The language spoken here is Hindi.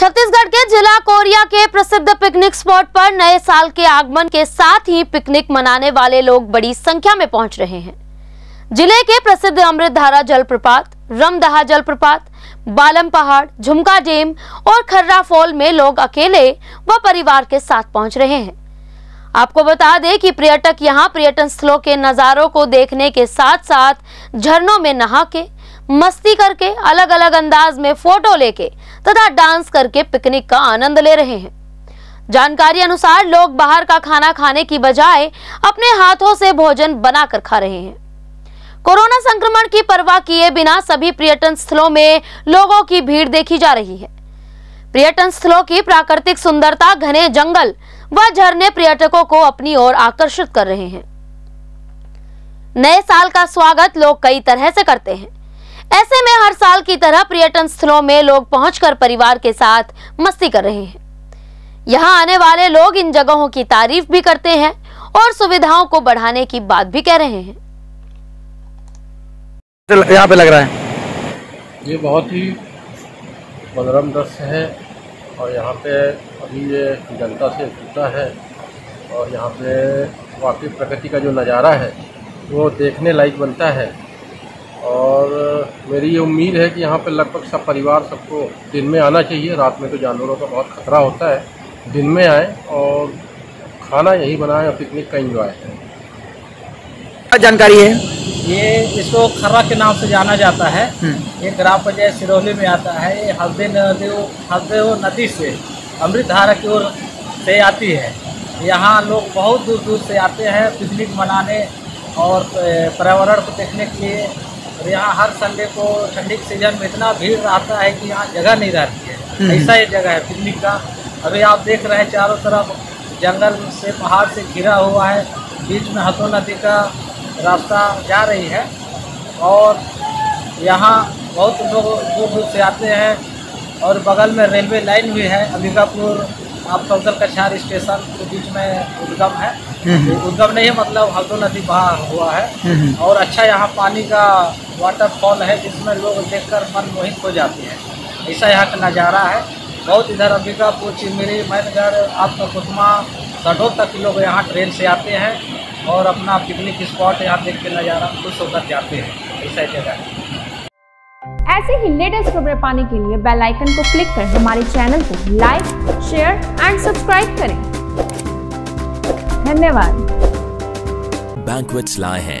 छत्तीसगढ़ के जिला कोरिया के प्रसिद्ध पिकनिक स्पॉट पर नए साल के आगमन के साथ ही पिकनिक मनाने वाले लोग बड़ी संख्या में पहुँच रहे हैं। ज़िले के प्रसिद्ध अमृतधारा जलप्रपात, रमदहा जलप्रपात, बालम पहाड़, झुमका डेम और खर्रा फॉल में लोग अकेले व परिवार के साथ पहुँच रहे हैं। आपको बता दें कि पर्यटक यहाँ पर्यटन स्थलों के नज़ारों को देखने के साथ साथ झरनों में नहा के मस्ती करके अलग अलग अंदाज में फ़ोटो लेके तथा डांस करके पिकनिक का आनंद ले रहे हैं। जानकारी अनुसार लोग बाहर का खाना खाने की बजाय अपने हाथों से भोजन बनाकर खा रहे हैं। कोरोना संक्रमण की परवाह किए बिना सभी पर्यटन स्थलों में लोगों की भीड़ देखी जा रही है। पर्यटन स्थलों की प्राकृतिक सुंदरता, घने जंगल व झरने पर्यटकों को अपनी ओर आकर्षित कर रहे हैं। नए साल का स्वागत लोग कई तरह से करते हैं। ऐसे में हर साल की तरह पर्यटन स्थलों में लोग पहुंचकर परिवार के साथ मस्ती कर रहे हैं। यहाँ आने वाले लोग इन जगहों की तारीफ़ भी करते हैं और सुविधाओं को बढ़ाने की बात भी कह रहे हैं। यहाँ पे लग रहा है। ये बहुत ही मनोरम दृश्य है और यहाँ पे अभी ये जनता से जुटा है और यहाँ पे वाकई प्रकृति का जो नज़ारा है वो देखने लायक बनता है। और मेरी ये उम्मीद है कि यहाँ पर लगभग सब परिवार सबको दिन में आना चाहिए। रात में तो जानवरों का बहुत खतरा होता है। दिन में आए और खाना यही बनाएँ और पिकनिक का इंजॉय करें क्या जानकारी है? ये इसको खर्रा के नाम से जाना जाता है। ये ग्राम पंचायत सिरौली में आता है। ये हल्दे नदी हल्दे नदी से अमृतधारा की ओर से आती है। यहाँ लोग बहुत दूर दूर से आते हैं पिकनिक मनाने और पर्यावरण को देखने के लिए। और यहाँ हर संडे को ठंडी के सीज़न में इतना भीड़ रहता है कि यहाँ जगह नहीं रहती है। ऐसा ही जगह है पिकनिक का। अभी आप देख रहे हैं चारों तरफ़ जंगल से पहाड़ से घिरा हुआ है। बीच में हतो नदी का रास्ता जा रही है और यहाँ बहुत लोग दूर दूर से आते हैं और बगल में रेलवे लाइन भी है। अंबिकापुर आपका उधर कछार स्टेशन के बीच में उद्गम है। उद्गम नहीं है मतलब हल्दो नदी बहा हुआ है। और अच्छा यहाँ पानी का वाटरफॉल है जिसमें लोग देखकर मन मोहित हो जाते हैं। ऐसा यहाँ का नज़ारा है। बहुत इधर अंबिकापुर चिमिरी मैनगढ़ आपका कुटमा सडोल तक लोग यहाँ ट्रेन से आते हैं और अपना पिकनिक स्पॉट यहाँ देख के नज़ारा खुश होकर जाते हैं। ऐसा जगह है। ऐसे ही लेटेस्ट खबरें पाने के लिए बेल आइकन को क्लिक कर हमारे चैनल को लाइक शेयर एंड सब्सक्राइब करें। धन्यवाद। Banquets lie hai